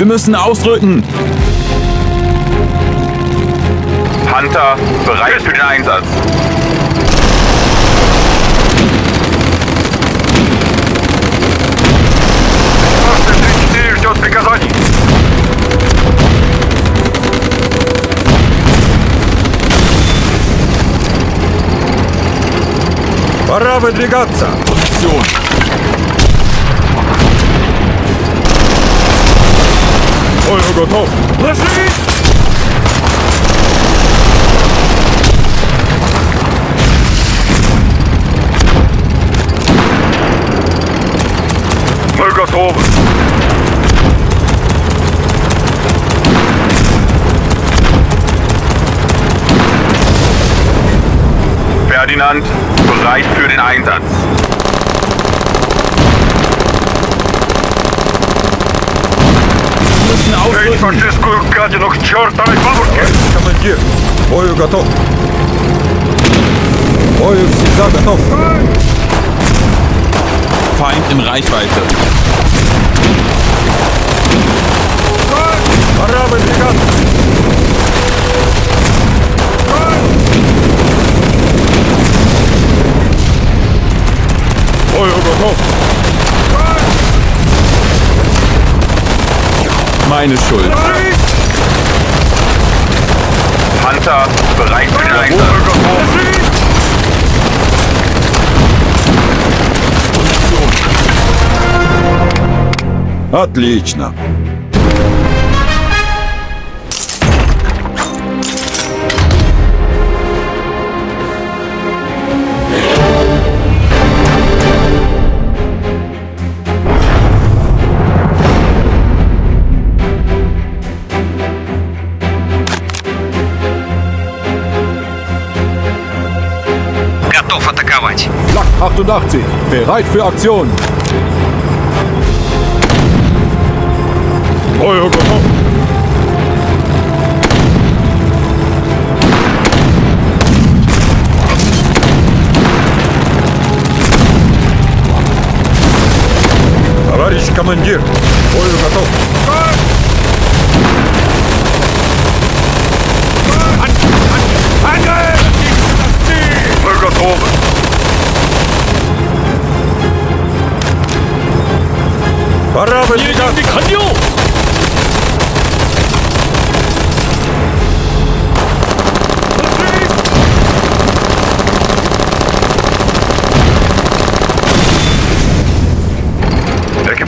Wir müssen ausrücken. Hunter, bereit für den Einsatz. Экипаж Т-34 ждет приказаний. Пора выдвигаться! Position. Фeuer готов! Мы готовы. Ferdinand, bereit für den Einsatz. Эй, фашистскую гадину к чертовой бабушке! Командир, бою готов! Бою всегда готов! Feind in Reichweite. Пора выдвигаться! Meine Schuld. Hunter, bereit für Einsatz. Отлично! 88, bereit für Aktion! Bою готов! Товарищ командир, бою готов!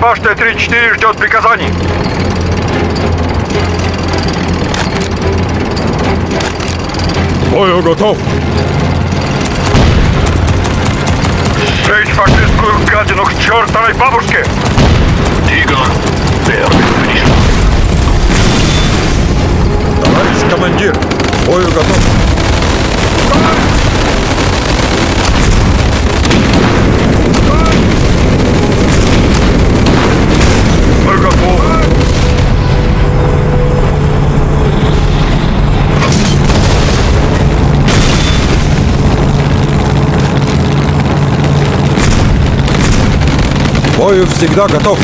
Экипаж Т-34 ждет приказаний. Бою готов! Сжечь фашистскую гадину к чертовой бабушке! Тигр, первый Товарищ командир, бою готов! Бою всегда готов!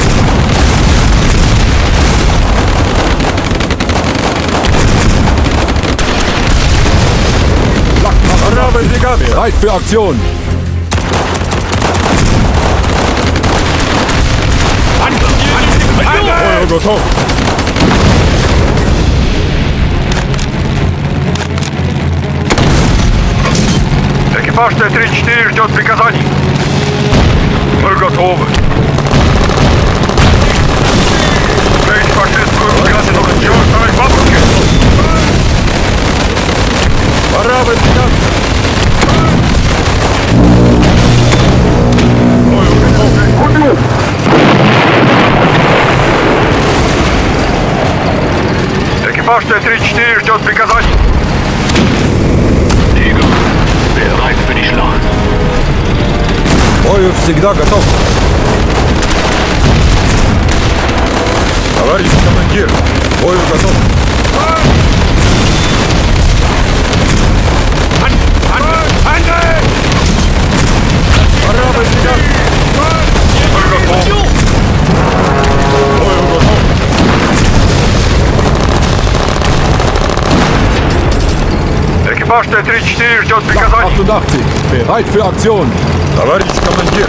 Пора выдвигаться! Bereit für Aktion! Бою готов! Экипаж Т-34 ждет приказаний. Мы готовы. Гадину к чертовой бабушке! Пора! Бою готов! Экипаж Т-34 ждет приказаний. Бою всегда готов! бою готов. Корабль сейчас! Бой готов! Бой готов! Экипаж Т-34 ждет приказаний. Achtung, Bereit für Aktion. Товарищ командир,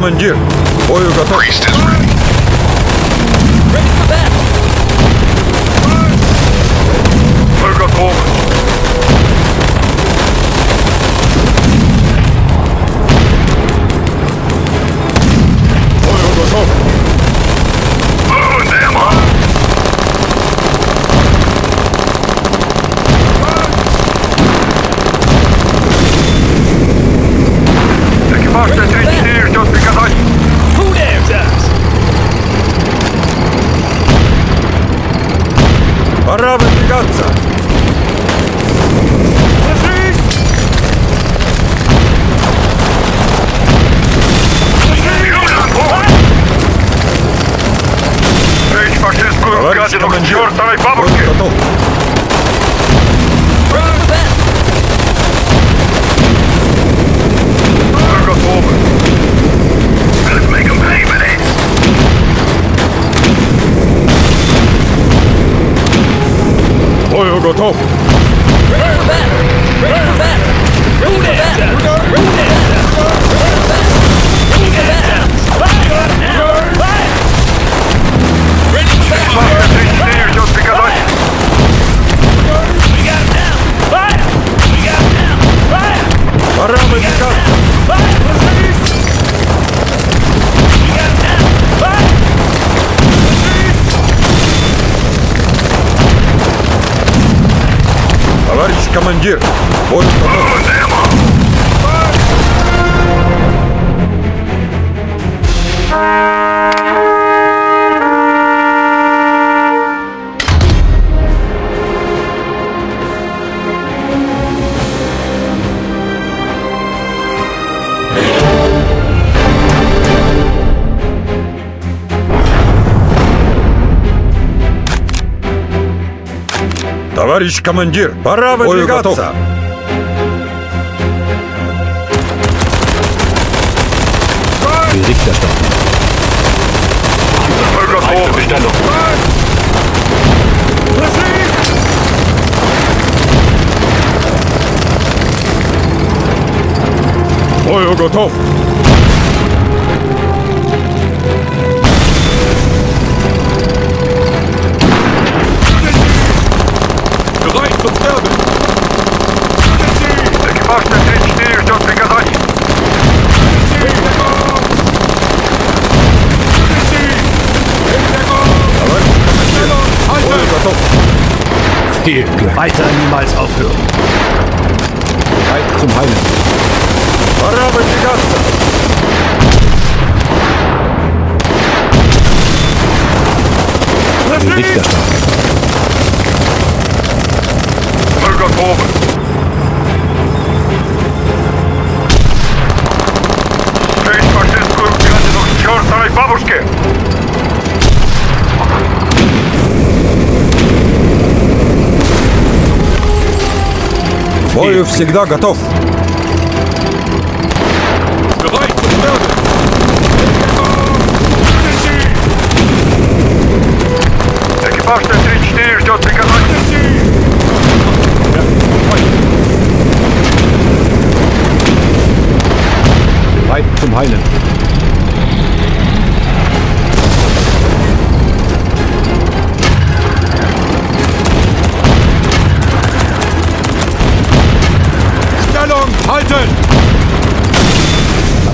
командир. Бой готов. Товарищ командир, пора выдвигаться. Berichterstattung. Bestellung. Feuer готов! Stil. Weiter niemals aufhören. Bereit zum Heilen. Пора вытягаться. Richterstark. Bürger oben. бою всегда готов. Давай! Экипаж 3-4 ждет приказания. Bereit zum Heilen.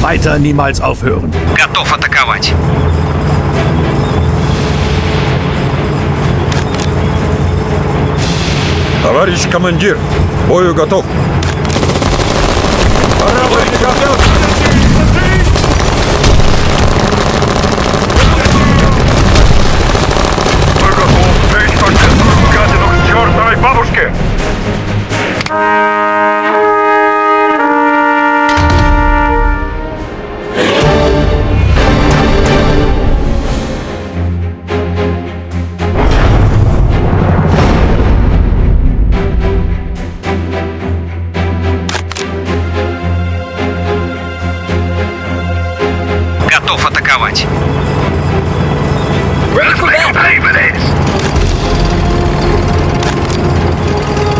Weiter niemals aufhören. Готов атаковать. Товарищ командир, к бою готов. Пора Мы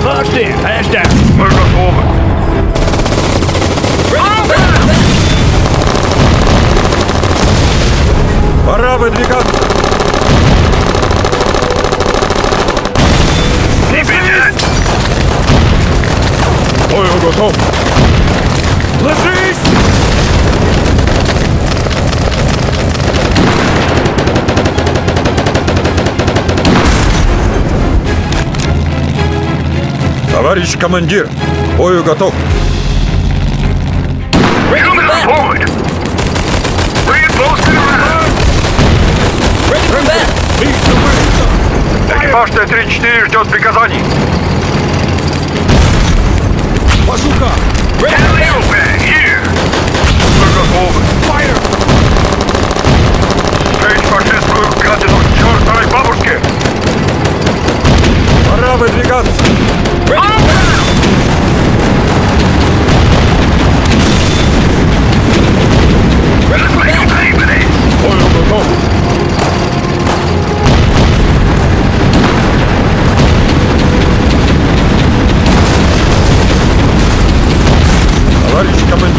Verstehen, Hashtag. Мы готовы. Пора выдвигаться! Бою готов! Ложись! Товарищ командир, бою готов! Forward. Экипаж Т-34 ждет приказаний.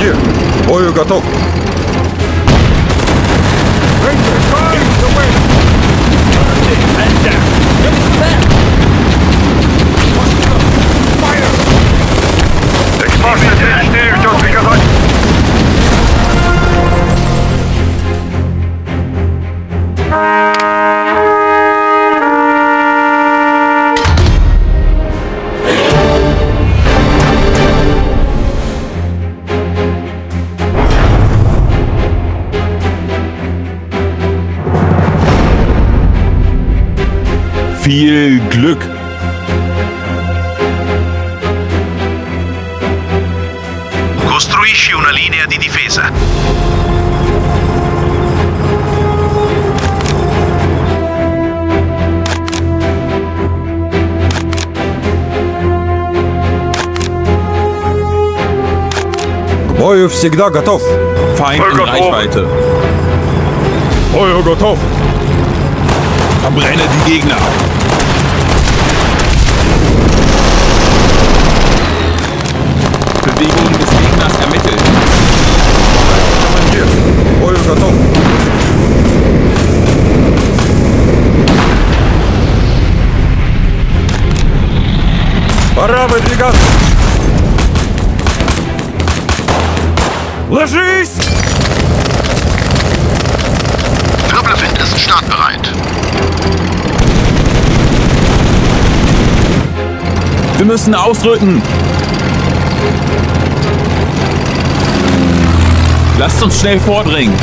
Командир, к бою готов! Viel Glück. Costruisci una linea di difesa. К бою всегда готов! Feind Voll in готов. Reichweite. К бою готов! Verbrenne die Gegner. Пора выдвигаться! Ложись! Wirbelwind ist startbereit. Wir müssen ausrücken. Lasst uns schnell vordringen.